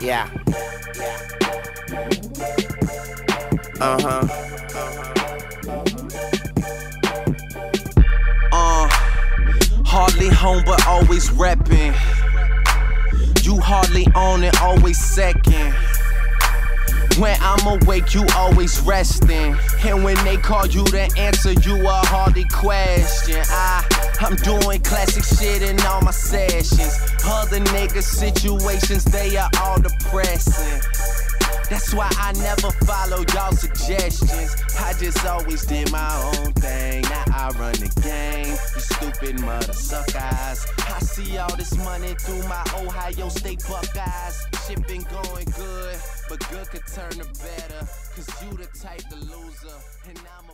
Yeah. Yeah. Uh huh. Uh, hardly home but always reppin'. You hardly own it, always second. When I'm awake, you always resting. And when they call you to answer, you a hardly question. I, I'm doing classic shit in all my sessions. Other niggas' situations, they are all depressing. That's why I never follow y'all suggestions. I just always did my own thing. Now I run the game. You stupid mother suckers. I see all this money through my Ohio State Buckeyes. Going good, but good could turn to better. Cause you the type to loser, and I'm.